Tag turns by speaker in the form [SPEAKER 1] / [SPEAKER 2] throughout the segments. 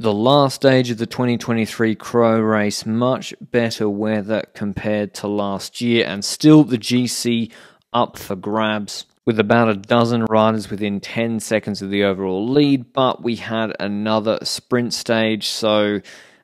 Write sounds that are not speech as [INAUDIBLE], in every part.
[SPEAKER 1] The last stage of the 2023 Cro Race, much better weather compared to last year, and still the GC up for grabs with about a dozen riders within 10 seconds of the overall lead, but we had another sprint stage, so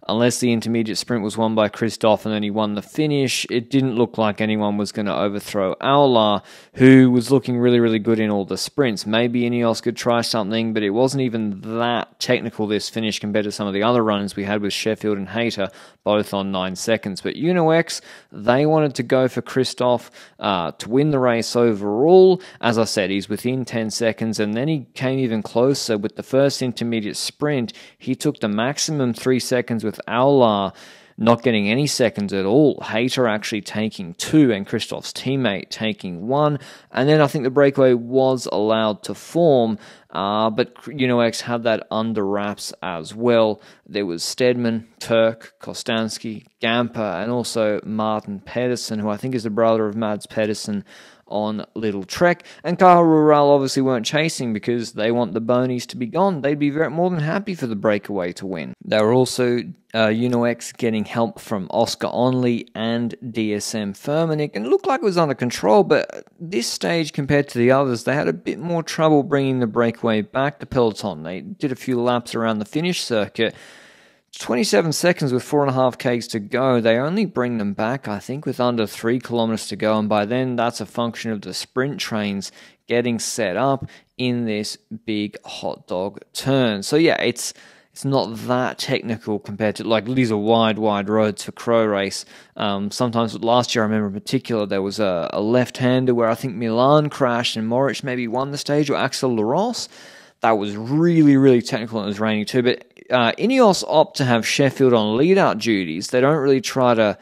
[SPEAKER 1] unless the intermediate sprint was won by Kristoff and then he won the finish, it didn't look like anyone was going to overthrow Aular, who was looking really, really good in all the sprints. Maybe Ineos could try something, but it wasn't even that technical this finish compared to some of the other runs we had with Sheffield and Hayter, both on nine seconds. But Uno-X, they wanted to go for Kristoff uh, to win the race overall. As I said, he's within 10 seconds, and then he came even closer with the first intermediate sprint. He took the maximum three seconds with with Aular not getting any seconds at all. Hayter actually taking two, and Kristoff's teammate taking one. And then I think the breakaway was allowed to form, uh, but Uno-X had that under wraps as well. There was Stedman, Turk, Kostanski, Gamper, and also Martin Pedersen, who I think is the brother of Mads Pedersen on Lidl-Trek. And Caja Rural obviously weren't chasing because they want the bonies to be gone. They'd be very, more than happy for the breakaway to win. They were also uh, Uno-X getting help from Oscar Onley and DSM Firmenich, and it looked like it was under control, but this stage compared to the others, they had a bit more trouble bringing the breakaway back to Peloton. They did a few laps around the finish circuit 27 seconds with four and a half Ks to go. They only bring them back, I think, with under three kilometers to go. And by then, that's a function of the sprint trains getting set up in this big hot dog turn. So, yeah, it's. It's not that technical compared to like these are wide, wide roads for Cro Race. Um, sometimes last year, I remember in particular, there was a, a left-hander where I think Milan crashed and Moritz maybe won the stage or Axel Laros. That was really, really technical and it was raining too. But uh, Ineos opt to have Sheffield on lead out duties. They don't really try to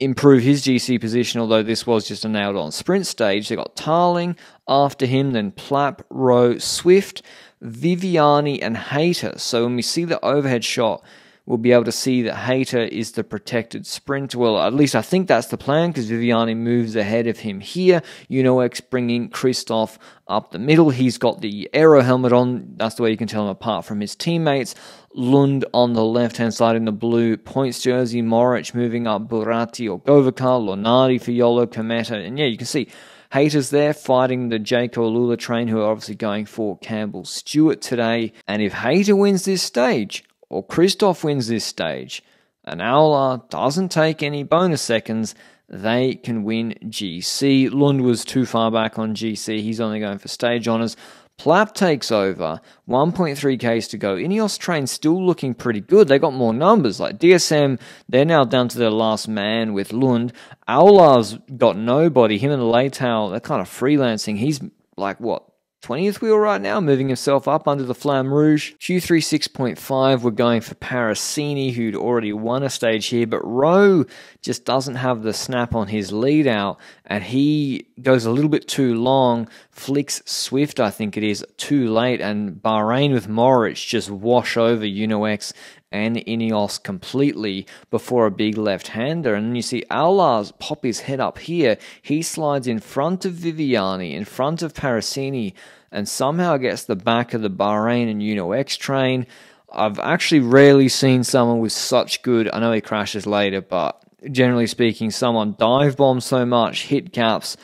[SPEAKER 1] improve his GC position, although this was just a nailed on sprint stage. They got Tarling after him, then Plapp, Rowe, Swift, Viviani, and Hayter. So when we see the overhead shot, we'll be able to see that Hayter is the protected sprint. Well, at least I think that's the plan because Viviani moves ahead of him here. UnoX bringing Kristoff up the middle. He's got the aero helmet on. That's the way you can tell him apart from his teammates. Lund on the left hand side in the blue points jersey. Moritz moving up Buratti or Govekar. Lonardi for Eolo-Kometa. And yeah, you can see Hayter's there fighting the Jayco AlUla train, who are obviously going for Campbell Stewart today. And if Hayter wins this stage, or Kristoff wins this stage, and Aular doesn't take any bonus seconds, they can win GC. Lund was too far back on GC. He's only going for stage honours. Plapp takes over, 1.3 Ks to go. Ineos train still looking pretty good. They got more numbers. Like DSM, they're now down to their last man with Lund. Aular's got nobody. Him and Leitao, they're kind of freelancing. He's like, what, 20th wheel right now, moving himself up under the Flamme Rouge. Q36.5, we're going for Parisini, who'd already won a stage here, but Rowe just doesn't have the snap on his lead out, and he goes a little bit too long, flicks Swift, I think it is, too late, and Bahrain with Moritz just wash over Uno-X and Ineos completely before a big left-hander. And you see Aular's pop his head up here. He slides in front of Viviani, in front of Parisini, and somehow gets the back of the Bahrain and Uno X train. I've actually rarely seen someone with such good. I know he crashes later, but generally speaking, someone dive bomb so much, hit caps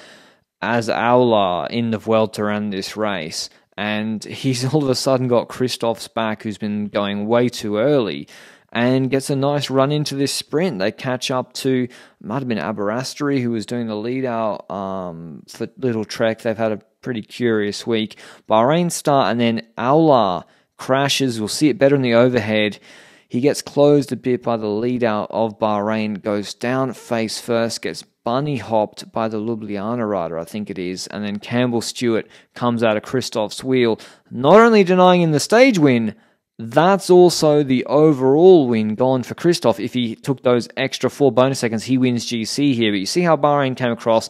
[SPEAKER 1] as Aular in the Vuelta and this race and he's [LAUGHS] all of a sudden got Kristoff's back, who's been going way too early, and gets a nice run into this sprint. They catch up to might have been Aberasturi, who was doing the lead out um, for Lidl-Trek. They've had a pretty curious week. Bahrain start, and then Aular crashes. We'll see it better in the overhead. He gets closed a bit by the lead out of Bahrain, goes down face first, gets bunny hopped by the Ljubljana rider, I think it is, and then Campbell Stewart comes out of Kristoff's wheel, not only denying him the stage win, that's also the overall win gone for Kristoff. If he took those extra four bonus seconds, he wins GC here. But you see how Bahrain came across.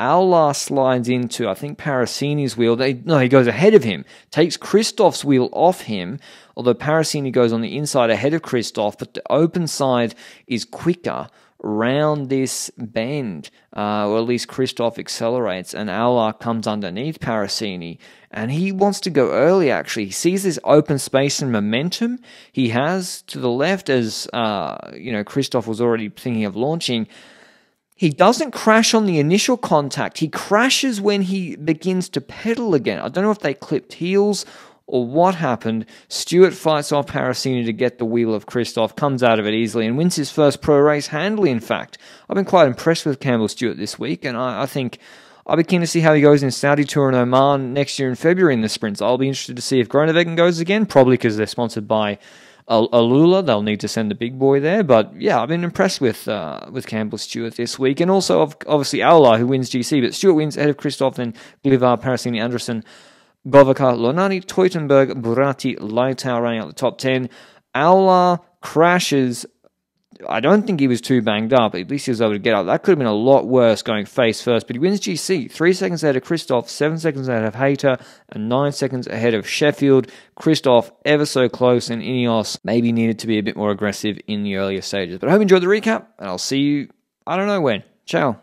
[SPEAKER 1] Aular slides into, I think, Parisini's wheel. They, no, he goes ahead of him, takes Kristoff's wheel off him, although Parisini goes on the inside ahead of Kristoff, but the open side is quicker round this bend, uh, or at least Kristoff accelerates, and Aular comes underneath Parisini, and he wants to go early. Actually, he sees this open space and momentum he has to the left, as uh, you know, Kristoff was already thinking of launching. He doesn't crash on the initial contact. He crashes when he begins to pedal again. I don't know if they clipped heels or what happened. Stewart fights off Parisini to get the wheel of Kristoff, comes out of it easily, and wins his first pro race handily, in fact. I've been quite impressed with Campbell Stewart this week, and I, I think I'll be keen to see how he goes in Saudi Tour and Oman next year in February in the sprints. I'll be interested to see if Groenewegen goes again, probably because they're sponsored by Alula. They'll need to send the big boy there. But yeah, I've been impressed with uh, with Campbell Stewart this week. And also, obviously, Aular, who wins GC. But Stewart wins ahead of Kristoff, then Glivar, Parisini, Anderson, Govekar, Lonardi, Teutenberg, Buratti, Leitao running out the top 10. Aular crashes. I don't think he was too banged up. At least he was able to get up. That could have been a lot worse going face first, but he wins GC. Three seconds ahead of Kristoff, seven seconds ahead of Hayter, and nine seconds ahead of Sheffield. Kristoff ever so close, and Ineos maybe needed to be a bit more aggressive in the earlier stages. But I hope you enjoyed the recap, and I'll see you, I don't know when. Ciao.